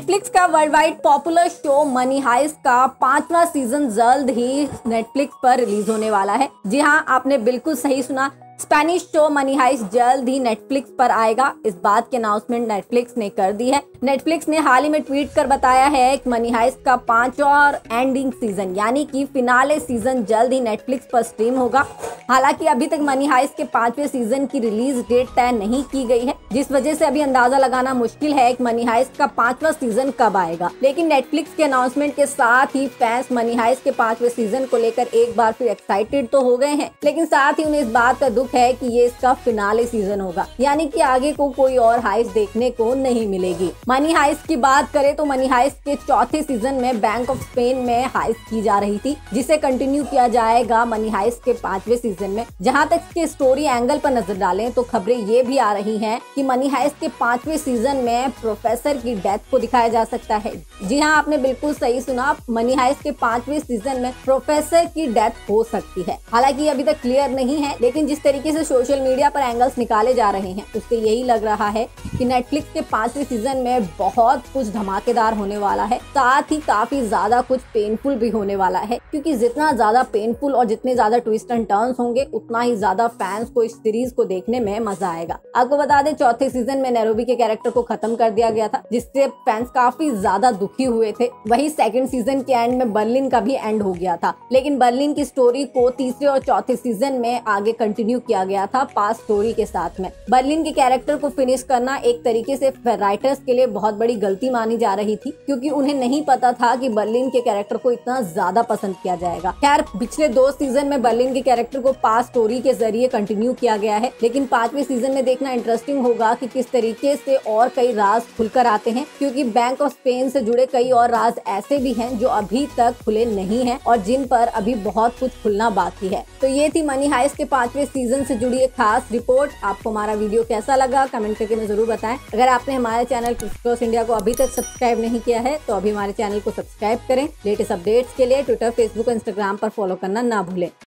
Netflix का world wide popular show Money Heist का पांचवा सीज़न जल्द ही नेटफ्लिक्स पर रिलीज़ होने वाला है। जी हाँ आपने बिल्कुल सही सुना। स्पेनिश शो मनी हाइस जल्द ही नेटफ्लिक्स पर आएगा। इस बात की अनाउंसमेंट नेटफ्लिक्स ने कर दी है। नेटफ्लिक्स ने हाल ही में ट्वीट कर बताया है कि मनी हाइस का पाँच और एंडिंग सीज़न यानी कि फिनाले सीज़न जल्द ही नेटफ्लिक्स पर स्ट्रीम होगा। हालाँकि अभी तक मनी हाइस के पांचवे सीज़न की रिलीज़ डेट तय नहीं की गई है, जिस वजह से अभी अंदाज़ा लगाना मुश्किल है कि मनी हाइस का पांचवा सीज़न कब आएगा। लेकिन नेटफ्लिक्स के अनाउंसमेंट के साथ ही फैंस मनी हाइस के पांचवे सीज़न को लेकर एक बार फिर एक्साइटेड तो हो गए हैं, लेकिन साथ ही उन्हें इस बात का दुख है की ये इसका फिनाले सीज़न होगा, यानी की आगे को कोई और हाइस देखने को नहीं मिलेगी। मनी हाइस की बात करें तो मनी हाइस के चौथे सीज़न में बैंक ऑफ़ स्पेन में हाइस की जा रही थी, जिसे कंटिन्यू किया जाएगा मनी हाइस के पांचवे सीज़न सीज़न में। जहाँ तक इसके स्टोरी एंगल पर नज़र डालें तो खबरें ये भी आ रही हैं कि मनी हाइस्ट के पांचवे सीज़न में प्रोफेसर की डेथ को दिखाया जा सकता है। जी हाँ आपने बिल्कुल सही सुना, मनी हाइस्ट के पांचवे सीज़न में प्रोफेसर की डेथ हो सकती है। हालाँकि अभी तक क्लियर नहीं है, लेकिन जिस तरीके से सोशल मीडिया पर एंगल्स निकाले जा रहे हैं उससे यही लग रहा है कि नेटफ्लिक्स के पांचवे सीज़न में बहुत कुछ धमाकेदार होने वाला है। साथ ही काफ़ी ज़्यादा कुछ पेनफुल भी होने वाला है, क्योंकि जितना ज़्यादा पेनफुल और जितने ज़्यादा ट्विस्ट एंड टर्न्स होंगे होंगे, उतना ही ज़्यादा फैंस को इस सीरीज़ को देखने में मज़ा आएगा। आपको बता दें, चौथे सीज़न में नैरोबी के कैरेक्टर को खत्म कर दिया गया था, जिससे फैंस काफ़ी ज़्यादा दुखी हुए थे। वही सेकेंड सीज़न के एंड में बर्लिन का भी एंड हो गया था। लेकिन बर्लिन की स्टोरी को तीसरे और चौथे सीज़न में आगे कंटिन्यू किया गया था पास स्टोरी के साथ में। बर्लिन के कैरेक्टर को फिनिश करना एक तरीके से राइटर्स के लिए बहुत बड़ी गलती मानी जा रही थी, क्योंकि उन्हें नहीं पता था कि बर्लिन के कैरेक्टर को इतना ज़्यादा पसंद किया जाएगा। खैर, पिछले दो सीज़न में बर्लिन के कैरेक्टर को पास स्टोरी के ज़रिए कंटिन्यू किया गया है। लेकिन पाँचवें सीज़न में देखना इंटरेस्टिंग होगा कि किस तरीके से और कई राज खुलकर आते हैं, क्योंकि बैंक ऑफ़ स्पेन से जुड़े कई और राज ऐसे भी हैं जो अभी तक खुले नहीं हैं और जिन पर अभी बहुत कुछ खुलना बाकी है। तो ये थी मनी हाइस के पाँचवें सीज़न से जुड़ी एक खास रिपोर्ट आपको हमारा वीडियो कैसा लगा कमेंट करके मैं ज़रूर बताएँ। अगर आपने हमारे चैनल इंडिया को अभी तक सब्सक्राइब नहीं किया है तो अभी हमारे चैनल को सब्सक्राइब करें। लेटेस्ट अपडेट्स के लिए ट्विटर फेसबुक और इंस्टाग्राम पर फॉलो करना ना भूलें।